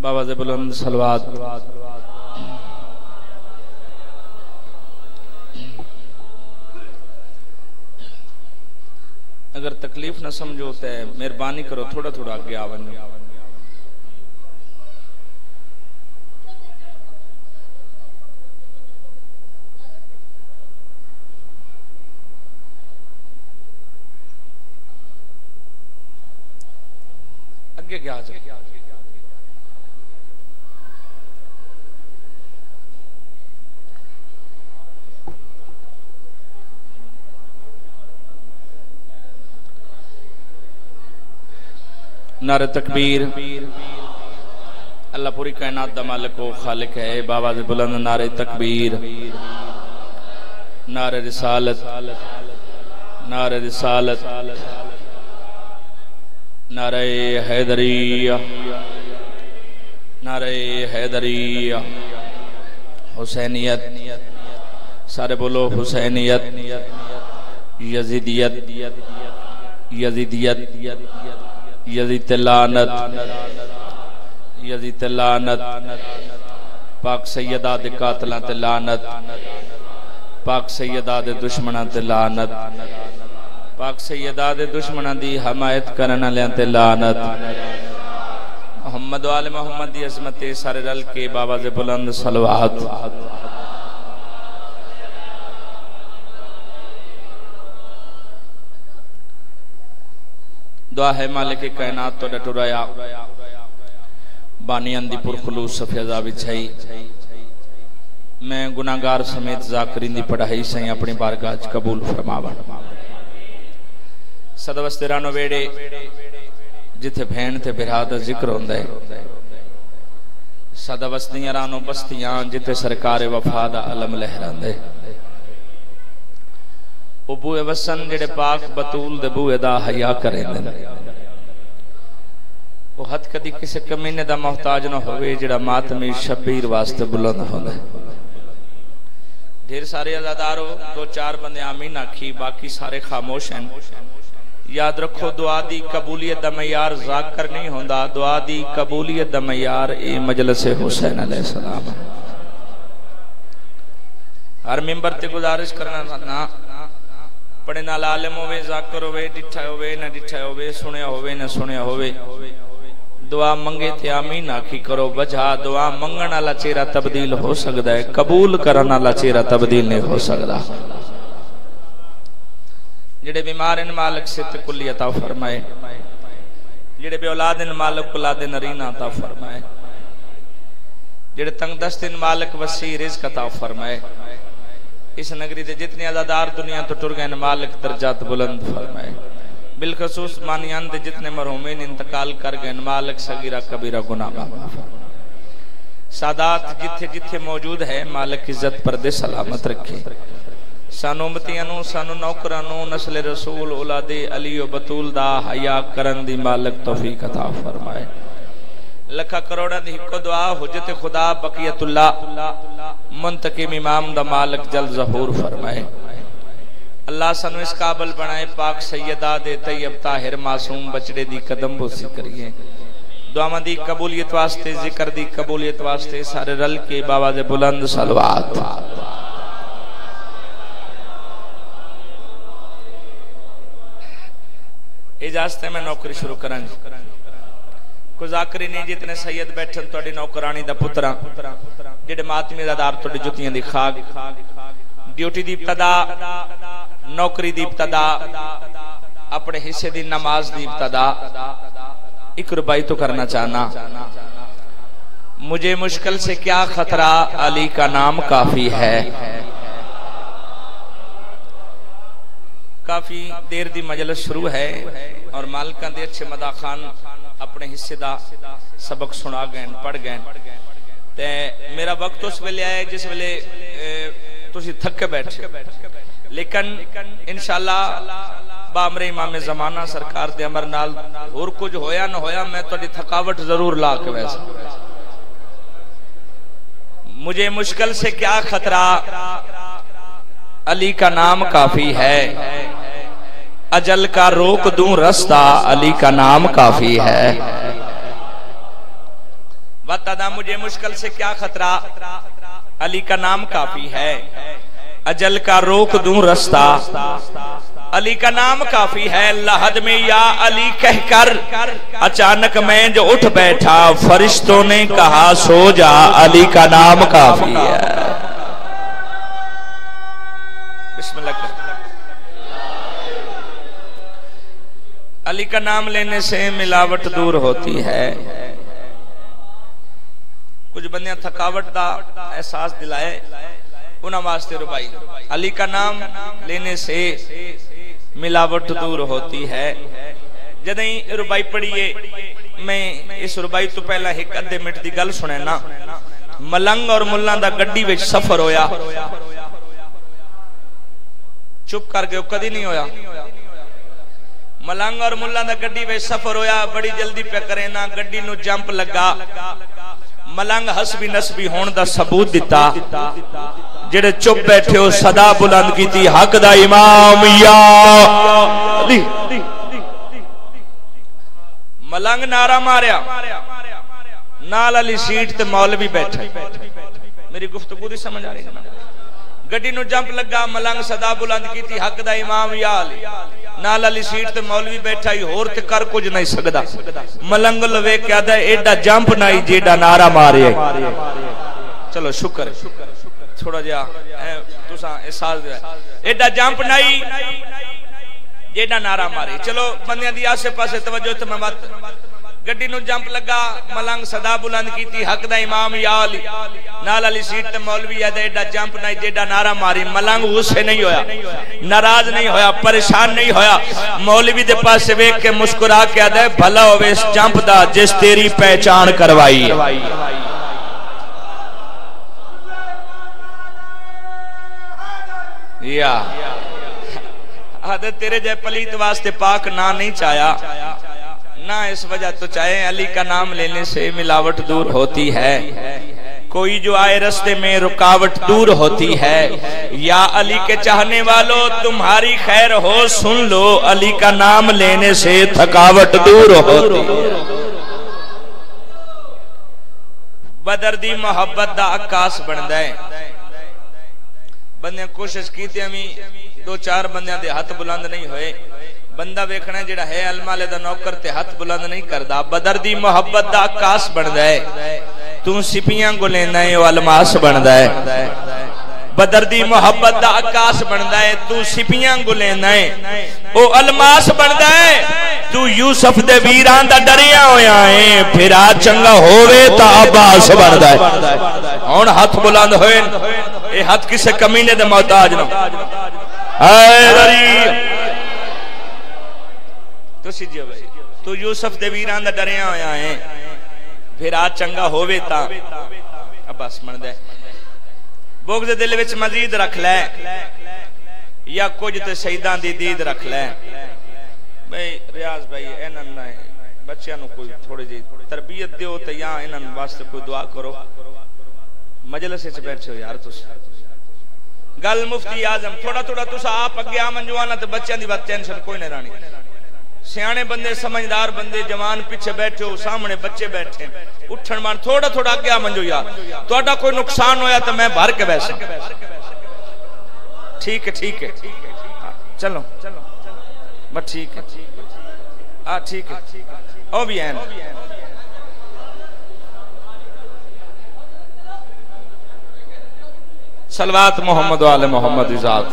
بابا سے بلند سلوات اگر تکلیف نہ سمجھو تو مہربانی کرو تھوڑا تھوڑا آگے آ اگے کیا جائے نعرہ تکبیر۔ اللہ پوری کائنات دا مالک و خالق ہے بابا دے بلند نعرہ تکبیر۔ نعرہ رسالت۔ نعرہ رسالت۔ نعرہ حیدریہ۔ نعرہ حیدریہ۔ حسینیت۔ سارے بولو حسینیت۔ یزیدیت۔ یزیدیت۔ یزید لعنت یزید لعنت، پاک سیدہ دے قاتلان تے لعنت، پاک سیدہ دے دشمنان تے لعنت، پاک سیدہ دے دشمنان دی حمایت کرنا لیاں تے لعنت۔ محمد و آل محمد دی عظمت سارے رل کے بابا سے بلند صلوات۔ دعا ہے مالک کائنات تو ڈٹو ریا بانی اندی پر خلوص سفیدہ بچھائی میں گناہگار سمیت ذاکرین دی پڑھائی سے اپنی بارگاہ قبول فرماوا صدوسترانو ویڑے، جتھے بھین تھے براد ذکر ہوندہ ہے۔ صدوستیاں رانو بستیاں، جتھے سرکار وفادہ علم لہران دے او بوئے وسن جڑے پاک بطول دے بوئے دا حیاء کریں دے۔ وہ حد کدی کسی کمینے دا محتاج نہ ہوئے جڑا ماتمی شبیر واسطے بلند ہوندے دھیر سارے ازادارو دو چار بندے آمین آکھی باقی سارے خاموش ہیں۔ یاد رکھو، دعا دی قبولیت دا معیار ذاکر نہیں ہوندا۔ دعا دی قبولیت دا معیار اے مجلس حسین علیہ السلام۔ ہر ممبر تے گزارش کرنا نا۔ پڑے نال عالم ہوئے ذاکر ہوئے ڈٹھا ہوئے نہ ڈٹھا ہوئے سنے ہوئے نہ سنے ہوئے دعا منگے تھے آمین آکھی کرو بجھا دعا منگن اللہ چیرہ تبدیل ہو سکتا ہے قبول کرنا اللہ چیرہ تبدیل نہیں ہو سکتا جڑے بیمار ان مالک سے تکلی عطا فرمائے جڑے بے اولاد ان مالک اولاد نرین عطا فرمائے جڑے تنگ دست ان مالک وسیع رزق عطا فرمائے اس نگری دے جتنی عزادار دنیا تو ٹر گئے مالک درجات بلند فرمائے۔ بالخصوص مانیان دے جتنے مرحومین انتقال کر گئے مالک صغیرہ، کبیرہ، گناہ معاف سادات جتھے جتھے موجود ہے، مالک عزت پر دے سلامت رکھے۔ سانو امتیانو، سانو نوکرانو، نسل رسول اولاد علی و بطول دا حیاء کرن دی مالک توفیق عطا فرمائے۔ لکھا کروڑا دی حکو دعا حجت خدا بقیت اللہ منتقیم امام دا مالک جل ظہور فرمائے اللہ سنو اس قابل بنائے پاک سیدہ دے طیب طاہر معصوم بچڑے دی قدم بوسی کریے دعا دی قبولیت واسطے ذکر دی قبولیت واسطے سارے رل کے بابا دے بلند صلوات اجازتے میں نوکری شروع کریں کو ذاکری نہیں جتنے سید بیٹھن توڑی نوکرانی دا پتران جڑے ماتمی دادار توڑی جتیاں دی خاک، ڈیوٹی دی ابتدا، نوکری دی ابتدا، اپنے حصے دی نماز دی ابتدا، ایک ربائی تو کرنا چاہنا۔ مجھے مشکل سے کیا خطرہ، علی کا نام کافی ہے۔ کافی دیر دی مجلس شروع ہے اور مالکان دیر چھے مدہ خان اپنے حصے دا سبق سنا گئے پڑھ گئے تے میرا وقت اس ویلے آئے جس ویلے تسی تھکے بیٹھے۔ لیکن انشاءاللہ بامر امام زمانہ سرکار دے امر نال اور کچھ ہویا نہ ہویا، میں تو تھکاوٹ ضرور لا کے ویسا۔ مجھے مشکل سے کیا خطرہ؟ علی کا نام کافی ہے۔ اجل کا روک دوں رستہ، علی کا نام کافی ہے۔ بتا مجھے مشکل سے کیا خطرہ؟ علی کا نام کافی ہے۔ اجل کا روک دوں رستہ، علی کا نام کافی ہے۔ لہد میں یا علی کہہ کر اچانک میں جو اٹھ بیٹھا۔ فرشتوں نے کہا، سو جا، علی کا نام کافی ہے۔ بسم اللہ۔ علی کا نام لینے سے ملاوٹ دور ہوتی ہے۔ کچھ بندیاں تھکاوٹ دا احساس دلائے انہاں واسطے ربائی۔ علی کا نام لینے سے ملاوٹ دور ہوتی ہے۔ جدہیں ربائی پڑھئے میں اس ربائی تو پہلا ایک ادھے مٹ دی گل سنے نا ملنگ اور ملان دا گڑی وچ سفر ہویا۔ چپ کر گئے کدی نہیں ہویا۔ ملنگ اور ملان دا گڑی وچ سفر ہویا بڑی جلدی پہ کرے نا گڑی نو جمپ لگا ملنگ حسبی نسبی ہون دا ثبوت دیتا جڑے چپ بیٹھے ہو صدا بلند کی تھی حق دا امام یا علی ملنگ نارا ماریا نال علی سیٹ تے مولوی بیٹھے میری گفتگو دی سمجھ آ رہی ہے گڈی نو جمپ لگا ملنگ صدا بلند کی تھی حق دا امام یا علی نال علی سیٹ تے مولوی بیٹھا ہی، ہور تے کر کچھ نہیں سکدا۔ ملنگ لوے کیا دا، ایڈا جمپ نائی جیڈا نارا مارے۔ چلو، شکر تھوڑا جا تسا احساس دیا ایڈا جمپ نائی جیڈا نارا مارے۔ چلو، بندیاں دی آسے پاسے توجہ تے میں بات گڈی نو جمپ لگا، ملنگ صدا بلند کیتی، حق دا امام یا علی نال علی سیٹ تے مولوی ہے ایڈا جمپ نہیں جیڈا نعرہ ماری۔ ملنگ غصے نہیں ہویا، ناراض نہیں ہویا، پریشان نہیں ہویا۔ مولوی دے پاس سے ویکھ کے مسکرا کے آدھے بھلا ہوے اس جمپ دا جس تیری پہچان کروائی۔ ہے یا۔ آدھے تیرے جے پلیت واسطے پاک نہ نہیں چاہیا نہ اس وجہ تو چاہے علی کا نام لینے سے ملاوٹ دور ہوتی ہے۔ کوئی جو آئے رستے میں رکاوٹ دور ہوتی ہے۔ یا علی کے چاہنے والوں تمہاری خیر ہو، سن لو، علی کا نام لینے سے تھکاوٹ دور ہوتی۔ بدر دی محبت دا اکاس بن دائیں بندیاں کوشش کی تھی ہمیں دو چار بندیاں دے ہاتھ بلند نہیں ہوئے۔ بندہ ویکھنا جڑا ہے المالے دا نوکر تے ہاتھ بلند نہیں کردا، بدر دی محبت دا عکاس بندا ہے۔ تو سپیاں کو لینا ہے او الماس بندا ہے۔ بدر دی محبت دا عکاس بندا ہے تو سپیاں کو لینا ہے۔ او الماس بندا ہے۔ تو یوسف دے ویران دا ڈریا ہویا ہے پھر آ چنگا ہووے تا عباس بندا ہے۔ ہن ہاتھ بلند ہوئے۔ اے ہاتھ کسے کمینے دے محتاج نہ اے رری تو سجے تو یوسف دے ویران دا ڈریاں ہویا ہیں پھر آج چنگا ہووے تا۔ اب بس من دے۔ بغض دل وچ مزید رکھ لے۔ یا کچھ تے شہیدان دی دید رکھ لے۔ بھائی ریاض بھائی، اینن نہ بچیاں نو کوئی تھوڑی جی تربیت دیو تے یا اینن واسطے کوئی دعا کرو۔ مجلس وچ بیٹھے ہو یار تس۔ گل مفتی اعظم، تھوڑا تھوڑا تسا آپ اگے آ منجوانا تے بچیاں دی بات ٹینشن کوئی نہیں رانی۔ سیانے بندے، سمجھدار بندے، جوان پیچھے بیٹھے ہو، سامنے بچے بیٹھے اٹھن مان تھوڑا تھوڑا کیا منجو یار۔ تو اڈا کوئی نقصان ہویا تو میں بھر کے بیسا ٹھیک ہے ٹھیک ہے۔ ہاں، چلو۔ بس ٹھیک ہے۔ آ، ٹھیک ہے۔ او بھی ہیں۔ سلوات محمد و آل محمد ذات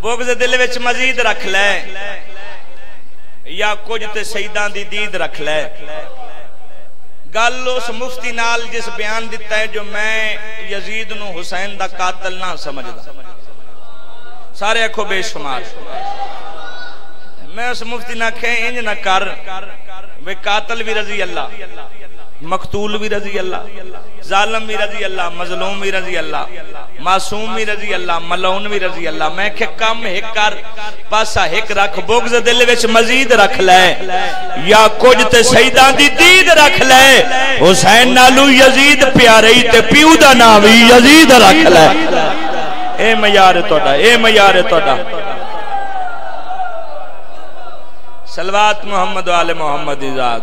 بغض دل وچ مزید رکھ لے، یا کچھ تے شہیدان دی دید رکھ لے۔ گل اس مفتی نال جس بیان دیتا ہے جو میں یزید نو حسین دا قاتل نہ سمجھدا۔ سارے اکھو بے شمار۔ میں اس مفتی نہ کہیں انج نہ کر۔ وہ قاتل بھی رضی اللہ، مقتول بھی رضی اللہ، ظالم بھی رضی اللہ، مظلوم بھی رضی اللہ۔ معصوم بھی رضی اللہ، ملون بھی رضی اللہ۔ میں کہ کم ایک کر۔ پاسا ایک رکھ، بغض دل وچ مزید رکھ لے۔ یا کچھ تے شہیدان دی دید رکھ لے۔ حسین نالو یزید پیارے تے پیو دا نام یزید رکھ لے۔ اے میار توڑا، اے میار توڑا۔ سلوات محمد والے محمد ذات۔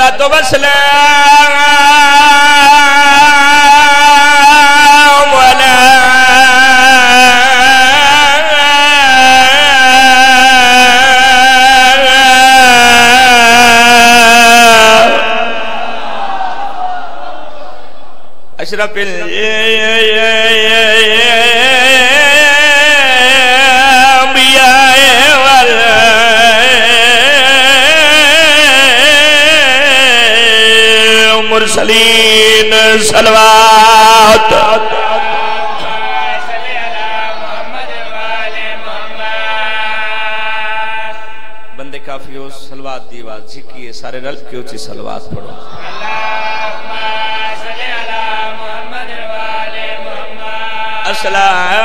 الصلاة والسلام على أشرف الأنبياء والمرسلين صلوات. بندے کافی ہو سلوات دی آواز جھکیے سارے رل کے اچھی سلوات پڑھو۔ السلام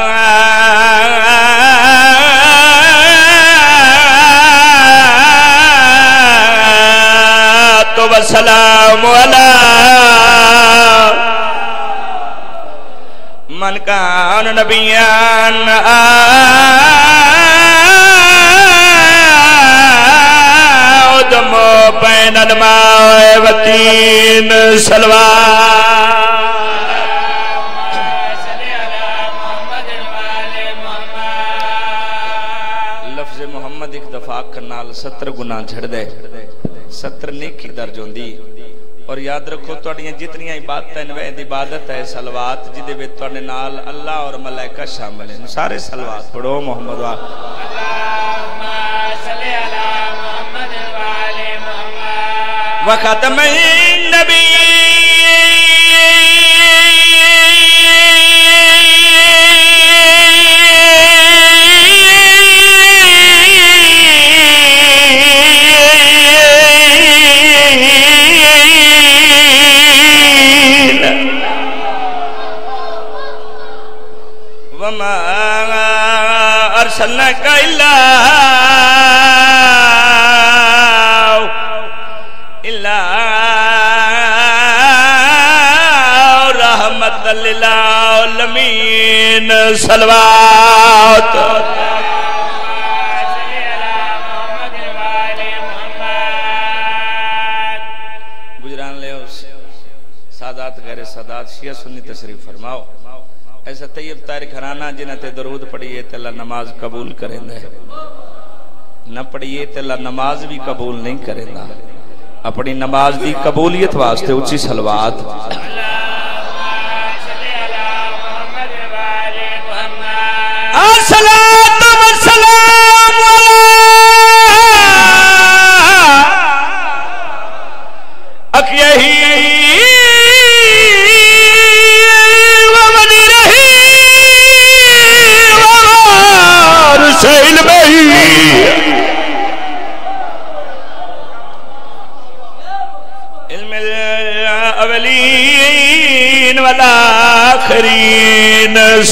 والسلام على من كان نبيا آدم بين الماء والتين سلوان لفظ محمد ایک دفعہ کنال ستر گناہ جھڑ دے. ستر نیکی درج ہوندی اور یاد رکھو توڑیاں جتنی عبادت ہیں وید عبادت ہے، سلوات جدے بے توڑنے نال اللہ اور ملائکہ شامل ہیں۔ سارے سلوات پڑھو محمد وآلہ وختم النبيين أرسلناك إلا إلا رحمة للعالمين صلوات گجران لے اس سادات غیر سادات شیعہ سنی تشریف فرماؤ۔ ایسا طیب تاریخ حرانہ جنہ تے درود پڑھئے تے اللہ نماز قبول کریں دے نہ پڑھئے تے اللہ نماز بھی قبول نہیں کریں دا اپنی نماز دی قبولیت واسطے اچھی سلوات۔ اللہ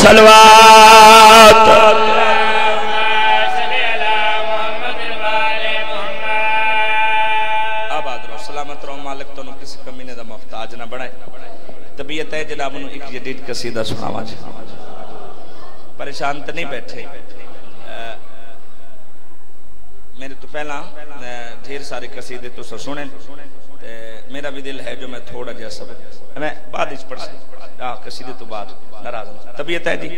والآخرين صلوات. آباد رہو. سلامت رہو. مالک تو کسی کمینے دا محتاج نہ بڑھائے طبیعت ہے جناب انہوں ایک جدید قصیدہ سناوا جی. پریشان تو نہیں بیٹھے. میرے تو پہلا ڈھیر سارے قصیدے تو سو سنیں میرا بھی دل ہے جو میں تھوڑا جا سب میں بعد اس پڑھ سکتا قصیدے تو بعد ناراض ہوں۔ طبیعت ہے جی۔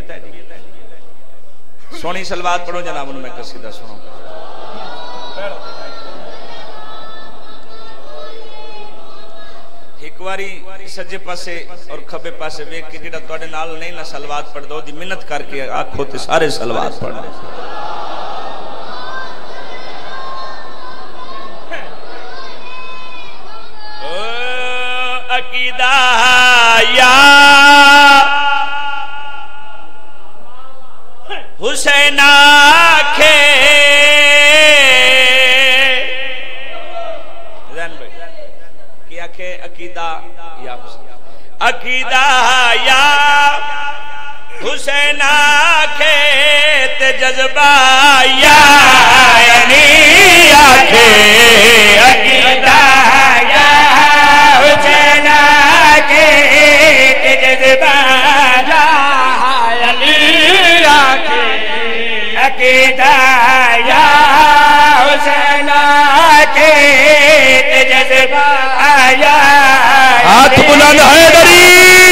سونی سلوات پڑھو جناب، انہوں میں قصیدہ سنوں ایک واری سجے پاسے اور کھبے پاسے ویک کے جڑا توڑے نال نہیں نہ سلوات پڑھ دو، دی منت کر کے آنکھ ہوتے سارے سلوات پڑھ دے عقیدہ یا حسین آکھے کیا کہ عقیدہ یا حسین؟ عقیدہ یا حسین آکھے تے جذبہ یا یعنی آکھے عقیدہ یا حسین کے تے جذبہ یا یعنی آکھے عقیدہ یا حسین کے تے جذبہ یا ہاتھ بلند ہے دری۔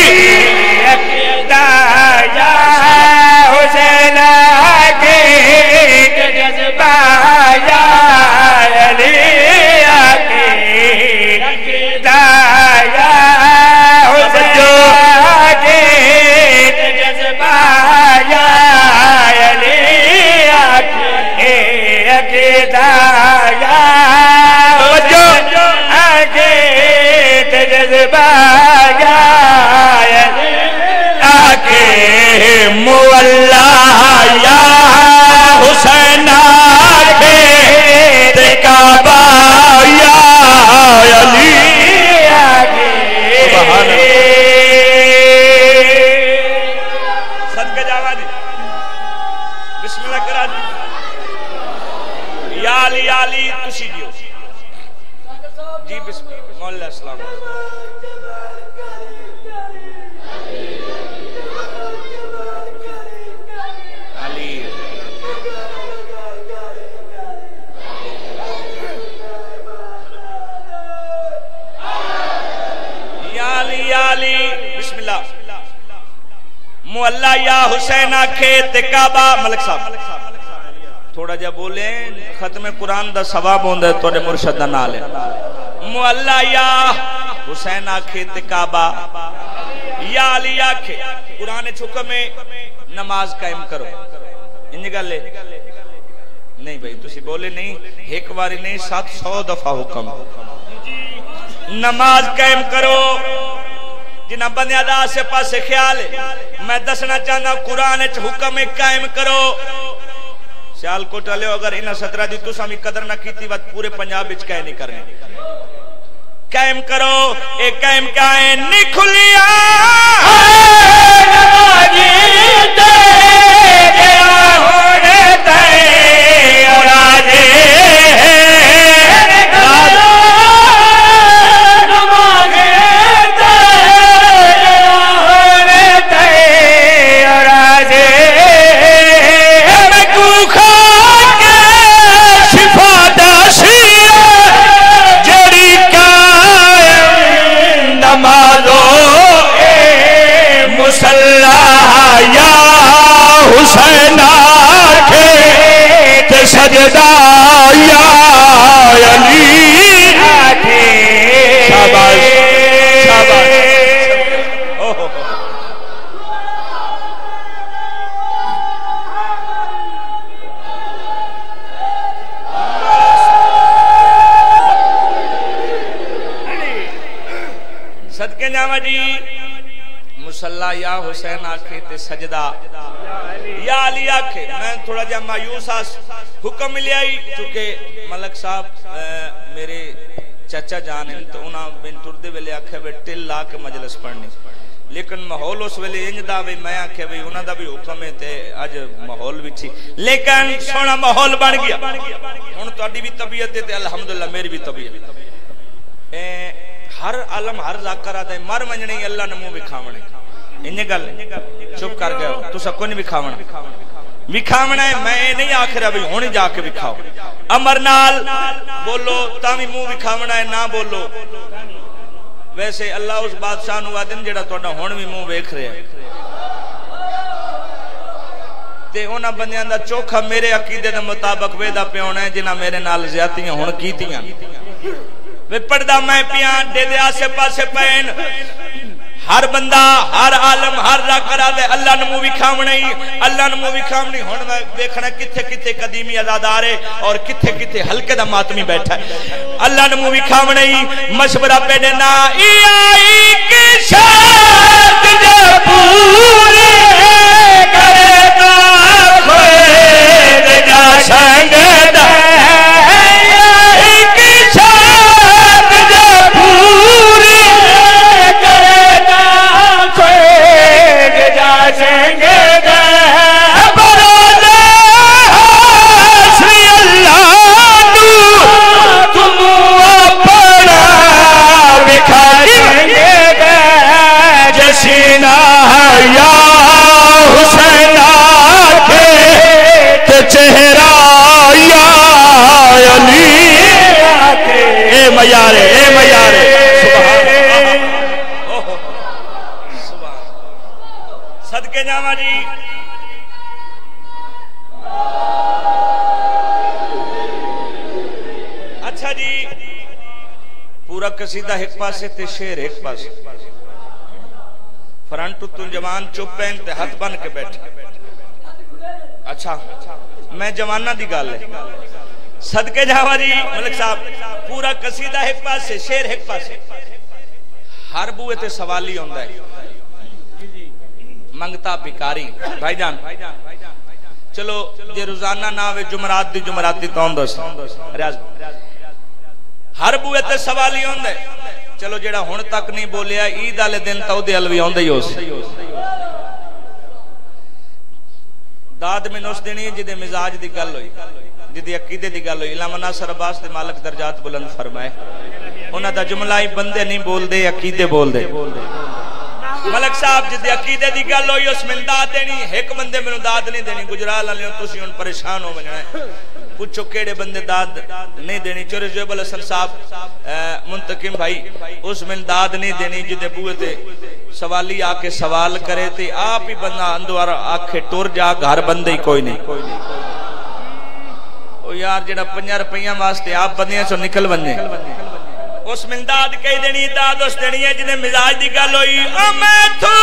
عقیدہ یا حسین کے جذبہ یا علی کے مولا یا حسین کے کعبہ یا علی سبحان صدقہ جاوا دی بسم اللہ کرا دی. یا علی علی تسی دیو۔ جی بسم اللہ مولا السلام علی۔ یا علی یا علی، بسم اللہ۔ مولا یا حسین کھیت کعبہ ملک صاحب۔ تھوڑا جا بولیں، ختم قرآن دا ثواب ہوندا ہے تواڈے مرشد دا نال ہے۔ مولا یا حسین کھیت کعبہ، یا علی آکھے، قرآن حکم ہے، نماز قائم کرو۔ انج گل ہے؟ نہیں بھائی، تسی بولے نہیں، ایک باری نہیں، سات سو دفعہ حکم۔ نماز قائم کرو۔ جنہ بندیا دا آسے پاسے خیال ہے۔ میں دسنا چاہنا، قرآن اچھ حکم قائم کرو۔ سیال کو ٹلے اگر انہ سترہ دی تو سامی قدر نہ کیتی وقت پورے پنجاب اچھ کہے نہیں کرنے قائم کرو اے قائم کائیں نکھلیا علی۔ شاباش شاباش۔ صدقے جاوا جی مسلح یا حسین آکھے تے سجدہ۔ یا علی آکھے، میں تھوڑا جا مایوس آس، حکم لے آئی، چونکہ ملک صاحب میرے چچا جان ہیں، تو انہاں بن ٹردے ویلے آکھے وے ٹل لا کے مجلس پڑھنی۔ لیکن ماحول اس ویلے انج دا وے میں آکھے وے انہاں دا بھی حکم ہے تے اج ماحول بھی تھی لیکن سونا ماحول بن گیا۔ ہن تہاڈی بھی طبیعت ہے تے الحمدللہ میری بھی طبیعت اے، ہر عالم ہر ذاکر آتا ہے مر منجنی اللہ نے منہ وکھاونے۔ انہیں گل چپ کر گئے تو سب کو نہیں وکھاونا؟ وکھاونا ہے میں نہیں آکھ رہا بھی ہونی جا کے وکھاؤ امر نال بولو تامی منہ وکھاونا ہے نہ بولو ویسے اللہ اس بادشاہ نو آدن جڑا توڑا ہون بھی منہ ویکھ رہے ہیں تے اونا بندیاں دا چوکھا میرے عقیدے دا مطابق ویدہ پہ ہونا ہے جنہ میرے نال زیادتیاں ہون کیتیاں وے پڑھدا میں پیان دے دے آسے پاسے پین ہر بندہ، ہر عالم، ہر را کرا دے، اللہ نمو بھی کھامنی اللہ نمو بھی کھامنی ہون میں دیکھنا کتھے کتھے قدیمی ازادارے اور کتھے کتھے ہلکے دا ماتمی بیٹھا ہے۔ اللہ نمو بھی کھامنی مشورہ پہ دینا ای آئی کی شاید جے پورے کرے گا خیر جا سنگ اے میارے اے میارے صدقے جاما جی۔ اچھا جی۔ پورا قصیدہ ایک پاسے تے شیر ایک پاسے۔ فرنٹ تن جوان چپیں تے ہاتھ بن کے بیٹھے۔ اچھا میں جوانہ دی گال ہے۔ صدقے جاوا جی ملک صاحب۔ پورا قصیدہ ایک پاس پاسے شیر ایک پاس پاسے۔ ہر بوئے تے سوالی ہوندہ ہے۔ منگتا بکاری بھائی جان، چلو، جے روزانہ ناوے جمرات دی جمرات دی کون دوست۔ ریاض۔ ہر بوئے تے سوالی ہوندہ ہے۔ چلو، جیڑا ہون تک نہیں بولیا، عید آلے دن تو دے الوی ہوندہ ہی ہو سی داد میں نوش دینی جدے مزاج دی گل ہوئی۔ جدی عقیدے دی گل ہوئی، علامہ ناصر عباس دے مالک درجات بلند فرمائے۔ انہاں دا جملہ ہی بندے نہیں بول دے عقیدے بول دے ملک صاحب، جدی عقیدے دی گل ہوئی، اس میں داد دینی، ایک بندے میں داد نہیں دینی، گجرال علیہ تسی ان پریشان ہو بننا ہے۔ پوچھو کیڑے بندے داد نہیں دینی۔ چورے جویب الحسن صاحب منتقم بھائی، اس میں داد نہیں دینی، جدے بوئے تھے سوالی آکے سوال کرے تھے آپ ہی بندہ اندوار آکھے ٹور جا، گھر بندے ہی کوئی نہیں۔ او یار جڑا پنجا روپیاں واسطے آپ بندیاں سو نکل بننے اس میں داد کہی دینی داد اس دینی ہے جنہیں مزاج دی گل ہوئی او میں تو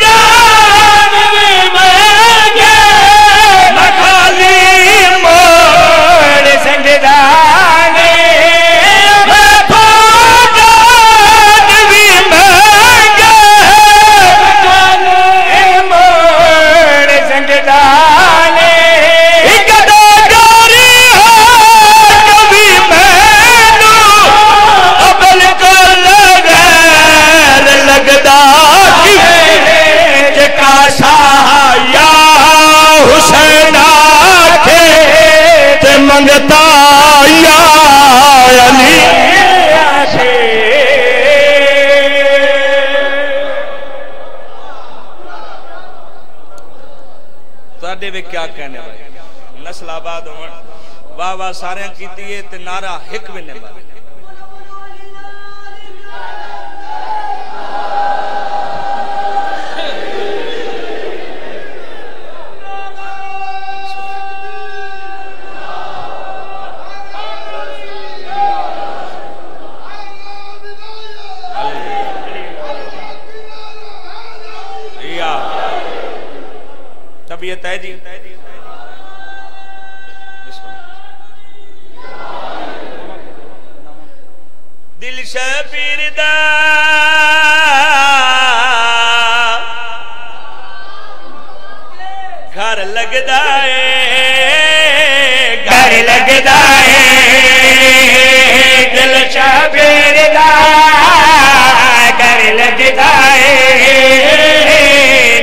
جان بھی میں گے مخالی موڑ سنگدانے میں علی تاڑے بھی کیا کہنے بھائی نسل آباد ہوئے واہ واہ سارے کیتی ہے تے نعرہ ہک بھی نہیں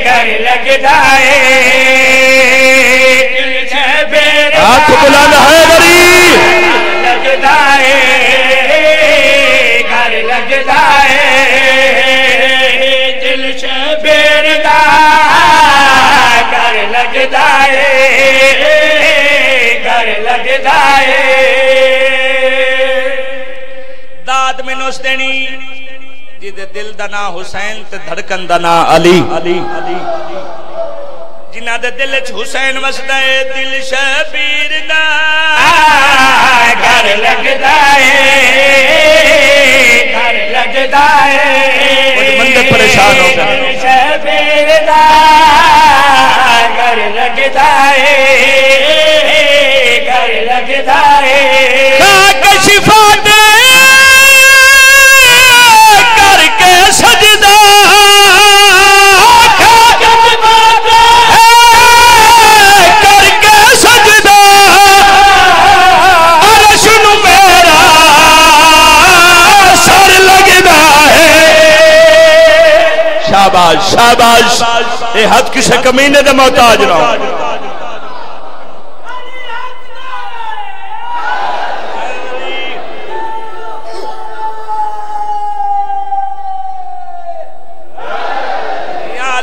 گھر لگدا ہے دل شبیر ہاتھ بلند ہے بری لگدا ہے گھر لگدا ہے دل شبیر دا گھر لگدا ہے گھر لگدا ہے داد میں نوش دینی۔ جدے دل دا نا حسین تے دھڑکن دا نا علی۔ جنہ دے دل چ حسین وسدا دل شبیر دا۔ گھر لگدا ہے گھر لگدا ہے کچھ بندے پریشان شانوں کا شبیر دا۔ گھر لگتا ہے گھر لگتا ہے شاباش شاباش، اے حد کسے کمینے دے محتاج نہ ہو۔ یا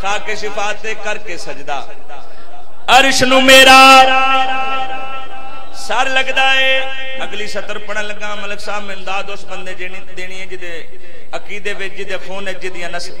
خاک شفاعت کر کے سجدہ۔ عرش نو میرا۔ سر لگدا ہے۔ اگلی سطر پڑھن لگا، ملک صاحب، میں امداد اس بندے دینی ہے جدے عقیدے وچ جدے خون ہے جدیاں نسل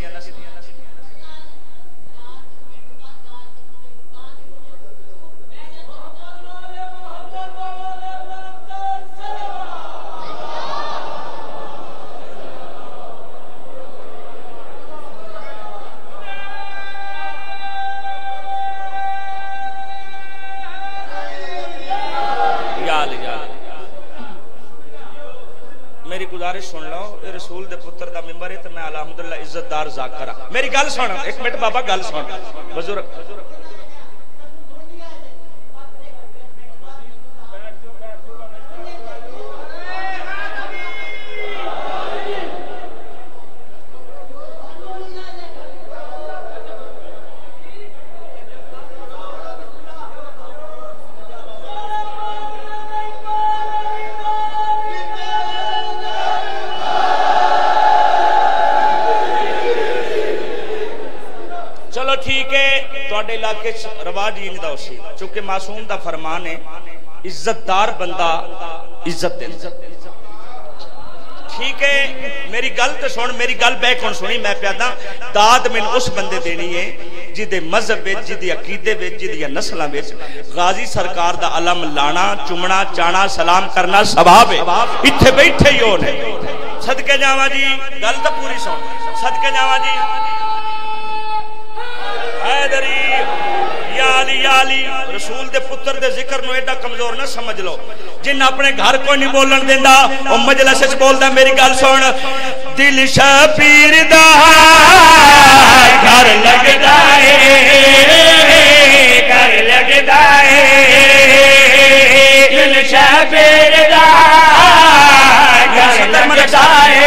عزت دار ذاکر میری گل سن ایک منٹ بابا گل سن۔ بزرگ ہے تواڈے علاقے چ رواج ہی دا اسی چونکہ معصوم دا فرمان ہے عزت دار بندہ عزت دیندا ٹھیک ہے میری گل تے سن میری گل بے کون سنی میں پیادا داد میں اس بندے دینی ہے جدے مذہب وچ جدی عقیدے وچ جدی نسلاں وچ غازی سرکار دا علم لانا چمنا چانا سلام کرنا ثواب ہے ایتھے بیٹھے ہی ہو نے صدقے جاواں جی گل تے پوری سن صدقے جاواں جی یا علی یا علی، رسول دے پتر دے ذکر نو ایڈا کمزور نہ سمجھ لو۔ جن اپنے گھر کو نہیں بولن دیندا، او مجلس وچ بولدا، میری گل سن۔ دل شبیر دا گھر لگدا ہے گھر لگتا ہے دل شبیر دا گھر لگتا ہے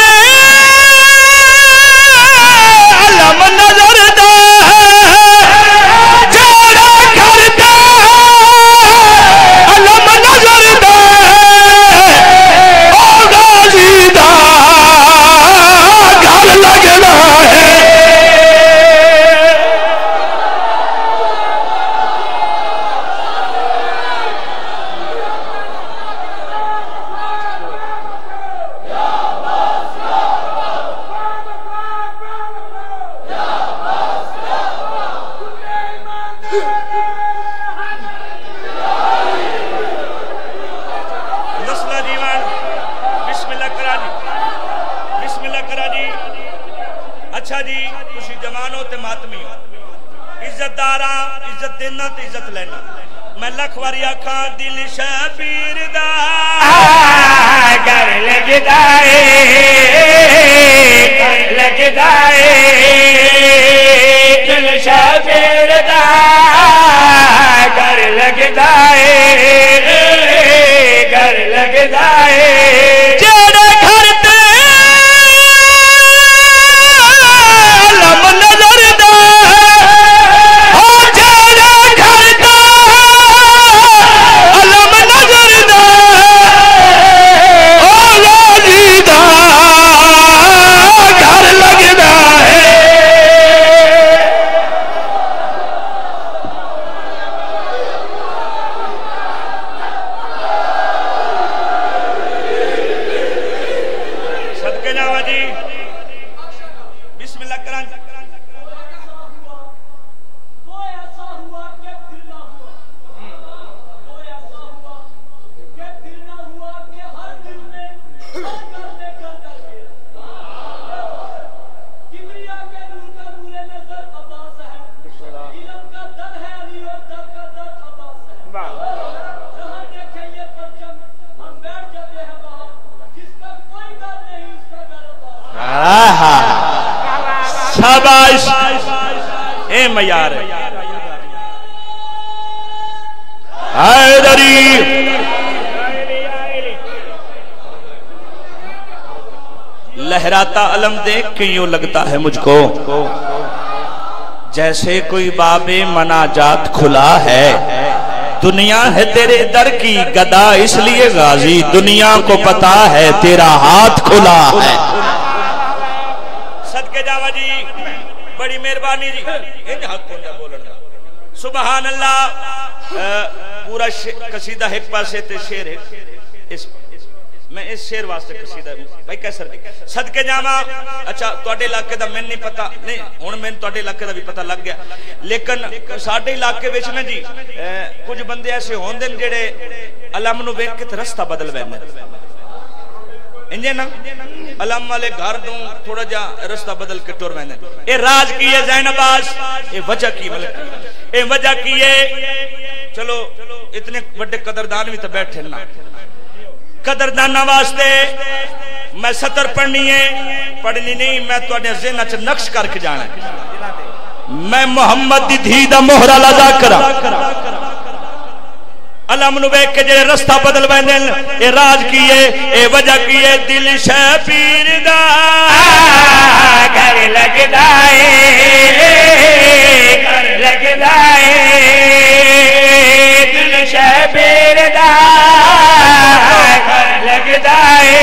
شاباش۔ اے میار ہے حیدری لہراتا علم دیکھ کے یوں لگتا ہے مجھ کو۔ جیسے کوئی باب مناجات کھلا ہے۔ دنیا ہے تیرے در کی گدا، اس لیے غازی، دنیا کو پتا ہے تیرا ہاتھ کھلا ہے۔ صدقے جاوا جی۔ بڑی مہربانی جی انج حق کوندا بولن دا سبحان اللہ اہ، پورا ش- قصیدہ ایک پاسے تے شعر ہے اس میں اس شعر واسطے قصیدہ بھائی کیسر صدقے جاوا اچھا تواڈے علاقے دا میں نہیں پتا نہیں ہن میں تواڈے علاقے دا بھی پتہ لگ گیا لیکن ساڈے علاقے وچ نا جی اہ، کچھ بندے ایسے ہوندے نے جڑے علم نو ویکھ کے تے رستہ بدل ویندے انجے نا علم والے گھر دوں تھوڑا جا رستہ بدل کے ٹور میں ویندے اے راز کی ہے زین عباس اے وجہ کی ملک اے وجہ کی ہے؟ چلو، اتنے بڑے قدردان بھی تو بیٹھے نا۔ قدردانہ واسطے میں ستر پڑھنی ہے۔ پڑھنی نہیں، میں تو اڈے ذہن اچھ نقش کر کے جانا ہے۔ میں محمد دی دھی دا مہرہ لگا کرا علم نو بیک کے جڑے رستہ بدل بیندن اے راج کیے اے وجہ کیے دل شہ پیر دا۔ گھر لگدا ہے گھر لگدا ہے دل شبیر دا۔ گھر لگدا ہے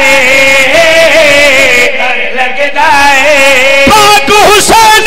گھر لگدا ہے پاک حسین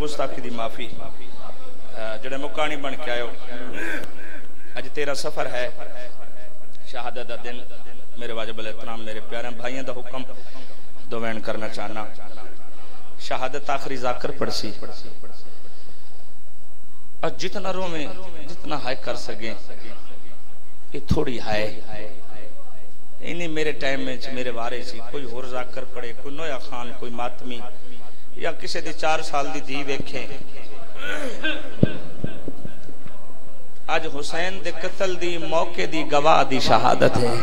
گستاخی دی معافی. جڑے مکانی بن کے آئے ہو. اج تیرا سفر ہے. شہادت دا دن. میرے واجب الاحترام، میرے پیارے بھائیوں دا حکم. دوین کرنا چاہنا. شہادت آخری ذاکر پڑھ سی اور جتنا رو میں جتنا ہائے کر سکیں، یہ تھوڑی ہائے. انہیں میرے ٹائم میں، میرے وارے سی کوئی اور ذاکر پڑے، کوئی نویا خان، کوئی ماتمی. یا کسی دی چار سال دی دی ویکھیں۔ آج حسین دے قتل دی موقع دی گواہ دی شہادت ہے۔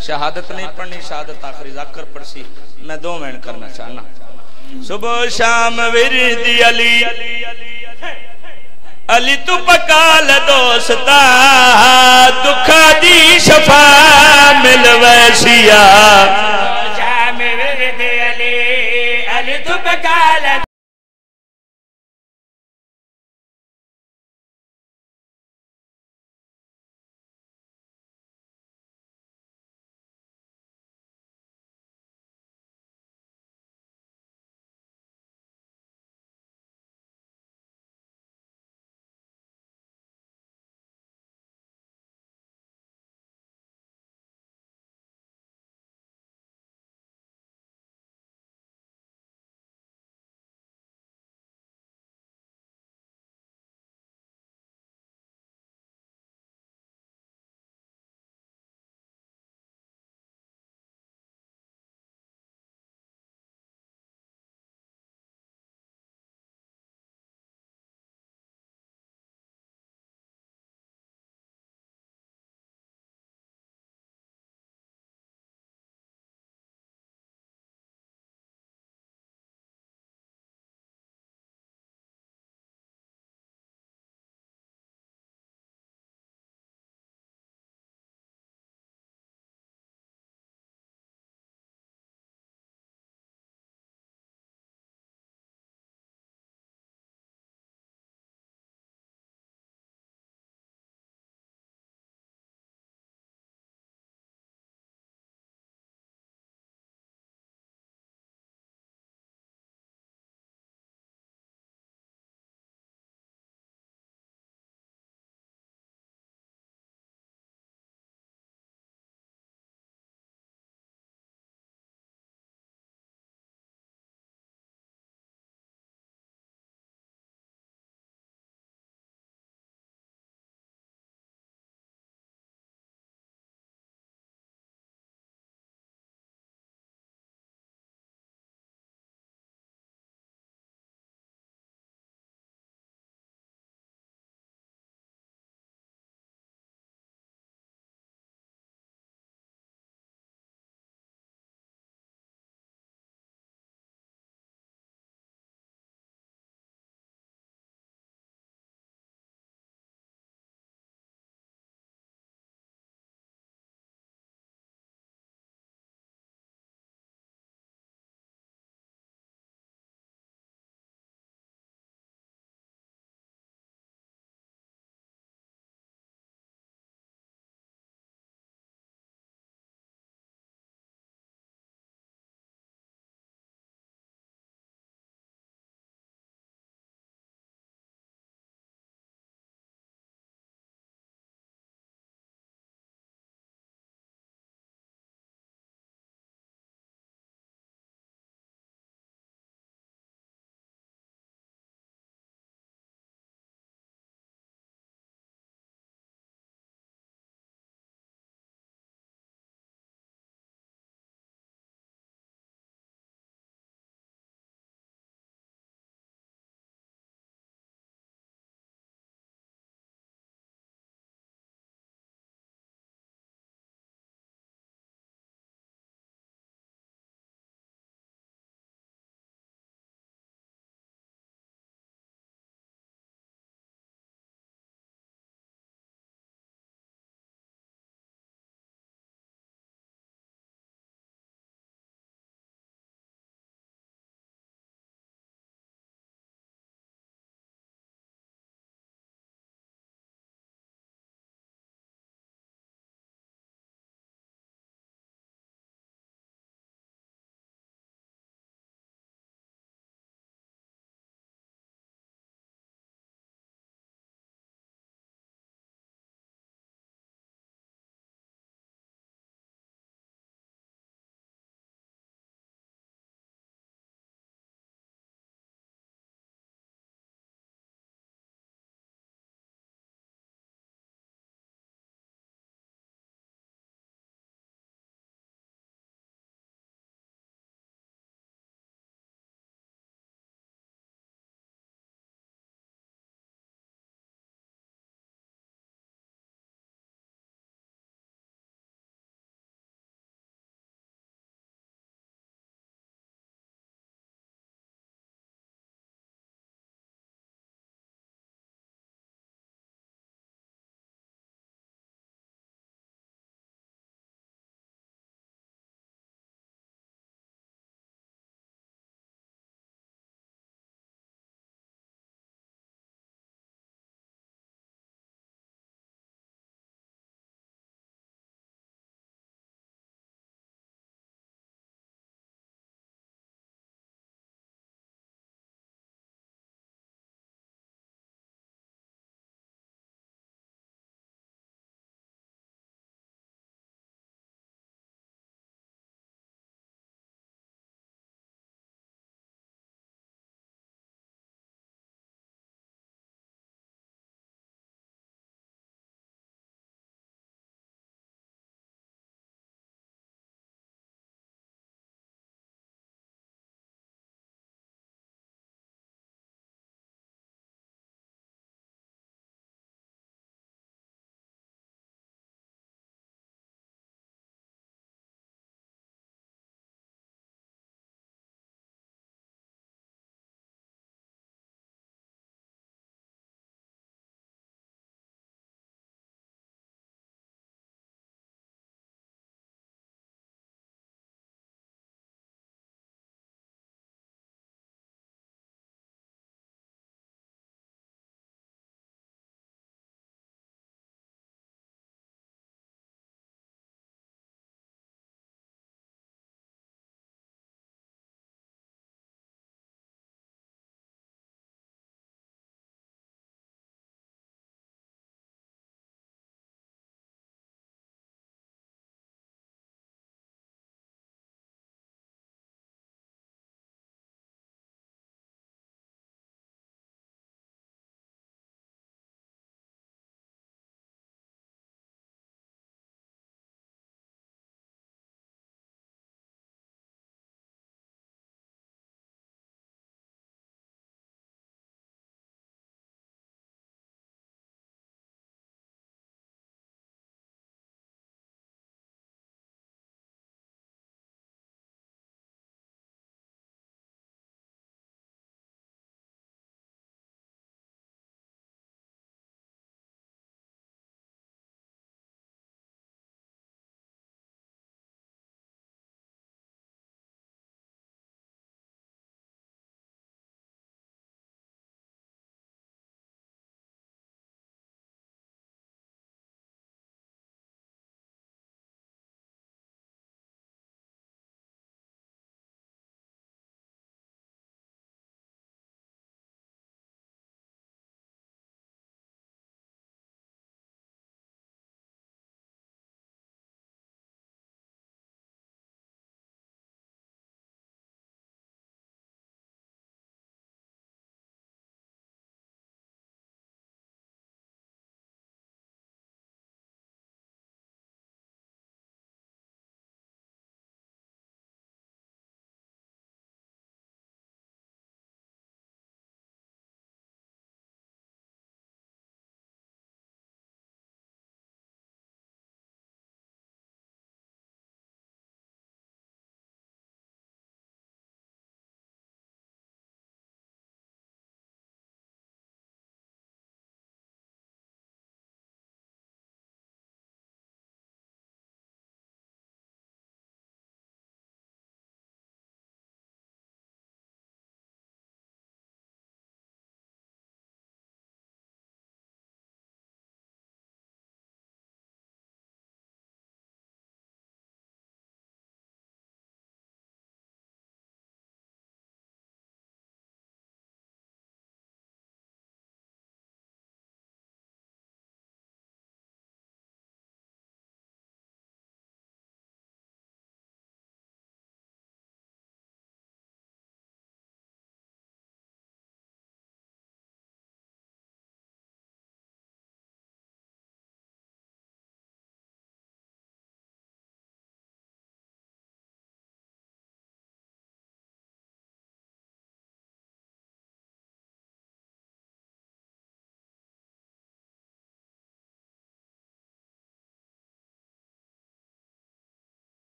شہادت نہیں پڑھنی، شہادت آخری ذاکر پڑھ سی میں دو مین کرنا چاہنا۔ صبح شام وردی علی۔ علی تو پکال دوستا، دکھا دی شفا مل ویسیا پکاله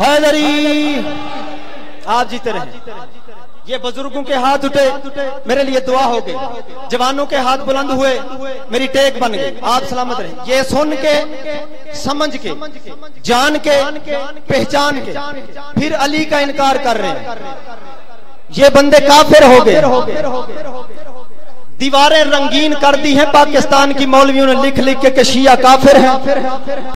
حیدری، آپ جیتے رہے یہ بزرگوں کے ہاتھ اٹھے، میرے لیے دعا ہو گئی۔ جوانوں کے ہاتھ بلند ہوئے، میری ٹیک بن گئی۔ آپ سلامت رہے یہ سن کے، سمجھ کے، جان کے، پہچان کے، پھر علی کا انکار کر رہے ہیں۔ یہ بندے کافر ہو گئے۔ دیواریں رنگین کر دی ہیں، پاکستان کی مولویوں نے لکھ لکھ کے کہ شیعہ کافر ہیں۔